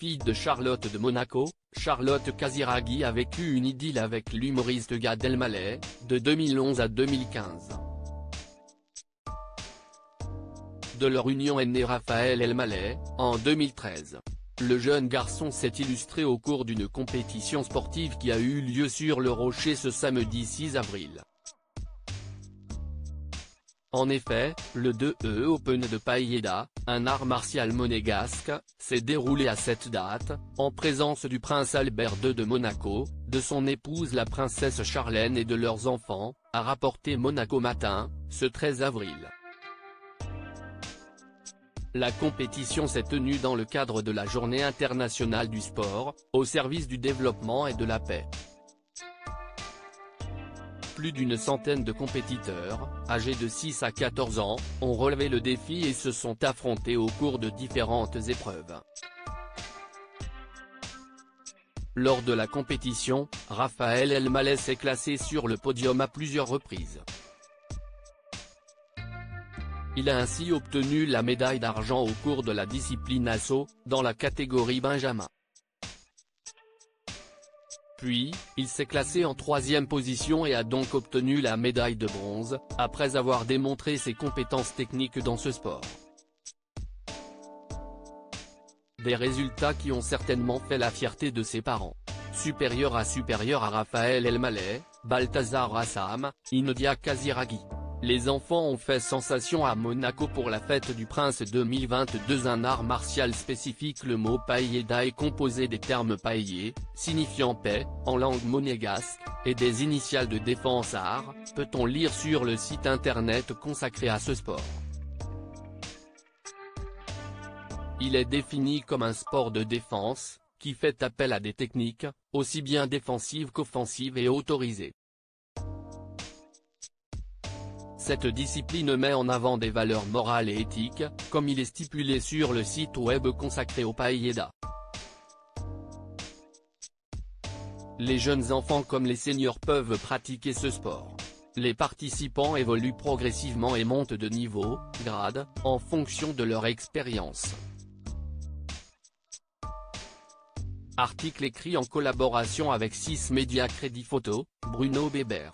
Fille de Charlotte de Monaco, Charlotte Casiraghi a vécu une idylle avec l'humoriste Gad Elmaleh, de 2011 à 2015. De leur union est né Raphaël Elmaleh, en 2013. Le jeune garçon s'est illustré au cours d'une compétition sportive qui a eu lieu sur le Rocher ce samedi 6 avril. En effet, le 2E Open de Pailleda, un art martial monégasque, s'est déroulé à cette date, en présence du prince Albert II de Monaco, de son épouse la princesse Charlène et de leurs enfants, a rapporté Monaco Matin, ce 13 avril. La compétition s'est tenue dans le cadre de la Journée internationale du sport, au service du développement et de la paix plus d'une centaine de compétiteurs, âgés de 6 à 14 ans, ont relevé le défi et se sont affrontés au cours de différentes épreuves. Lors de la compétition, Raphaël Elmaleh s'est classé sur le podium à plusieurs reprises. Il a ainsi obtenu la médaille d'argent au cours de la discipline assaut, dans la catégorie Benjamin. Puis, il s'est classé en troisième position et a donc obtenu la médaille de bronze, après avoir démontré ses compétences techniques dans ce sport. Des résultats qui ont certainement fait la fierté de ses parents. Supérieur à supérieur à Raphaël Elmaleh, Balthazar Assam, Inodia Kaziragi. Les enfants ont fait sensation à Monaco pour la fête du prince 2022 un art martial spécifique le mot pailleda est composé des termes paillé, signifiant paix, en langue monégasque, et des initiales de défense art, peut-on lire sur le site internet consacré à ce sport. Il est défini comme un sport de défense, qui fait appel à des techniques, aussi bien défensives qu'offensives et autorisées. Cette discipline met en avant des valeurs morales et éthiques, comme il est stipulé sur le site web consacré au Païeda. Les jeunes enfants comme les seniors peuvent pratiquer ce sport. Les participants évoluent progressivement et montent de niveau, grade, en fonction de leur expérience. Article écrit en collaboration avec 6 médias Crédit Photo, Bruno Bébert.